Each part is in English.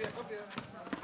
别和别人玩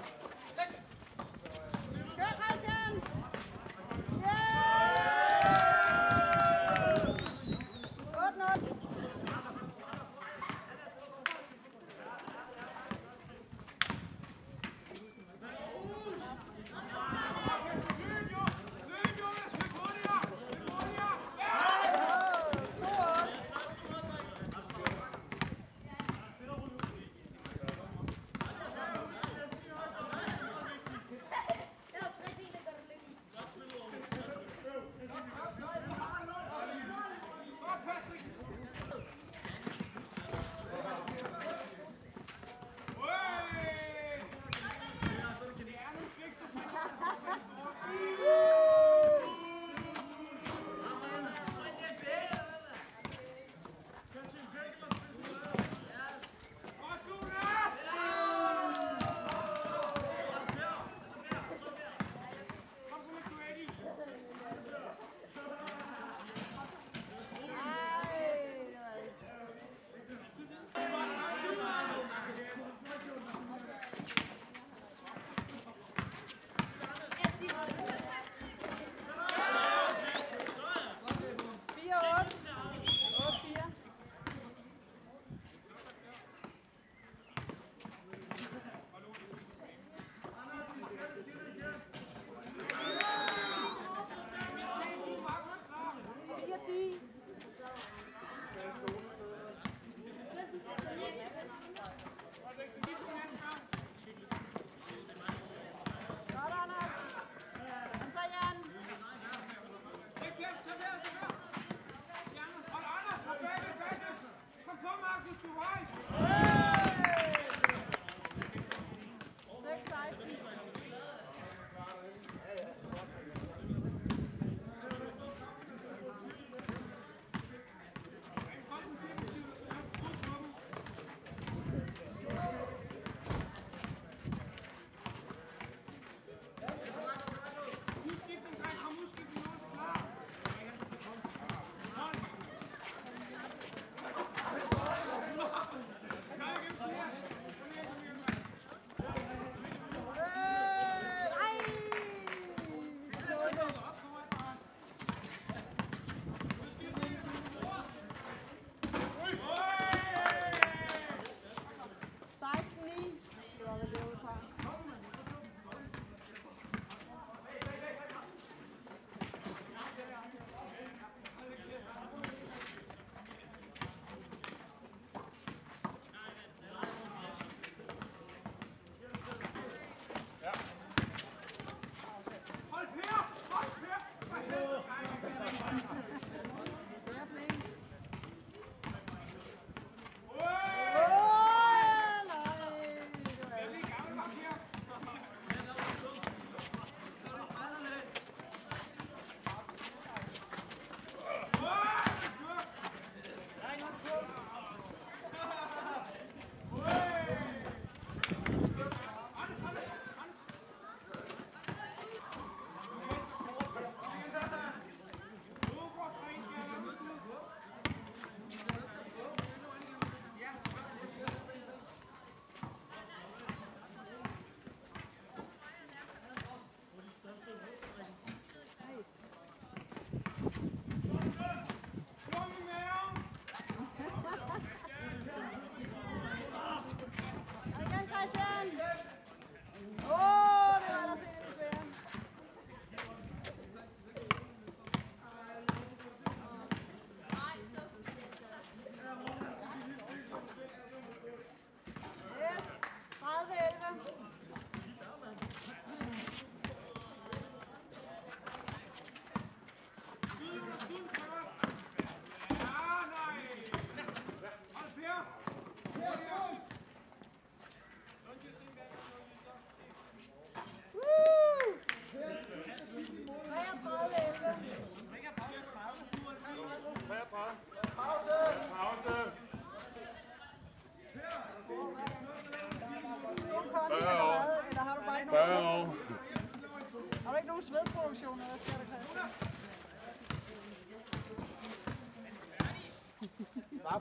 Thank.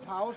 Pause.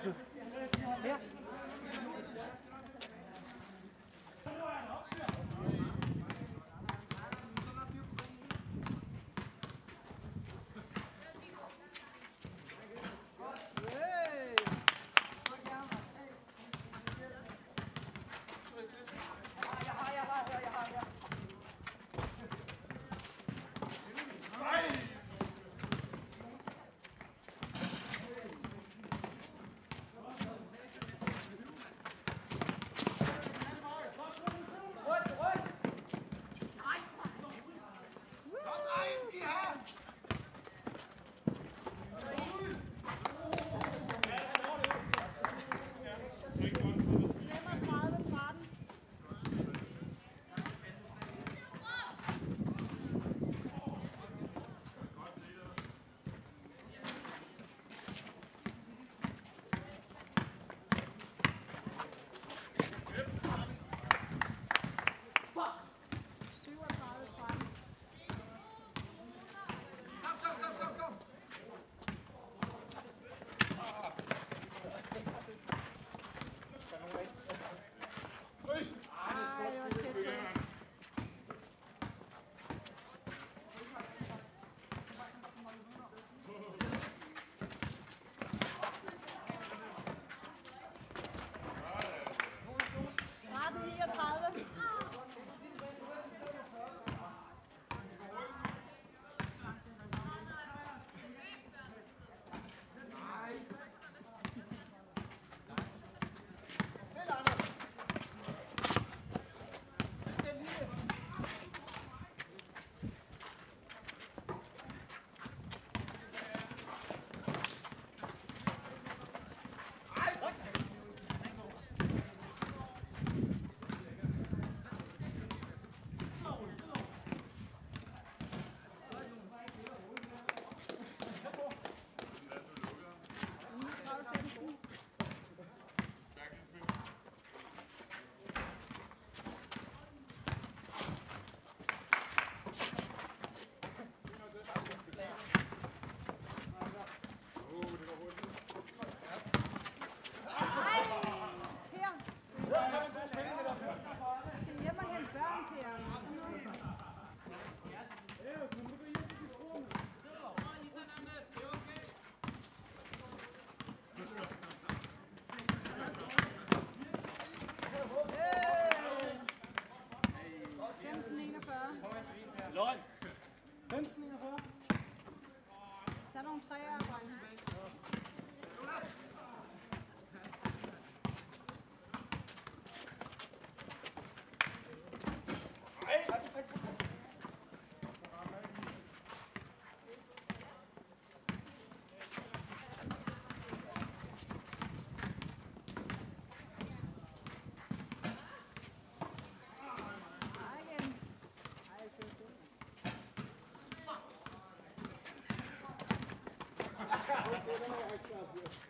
Den er jeg ikke klar på.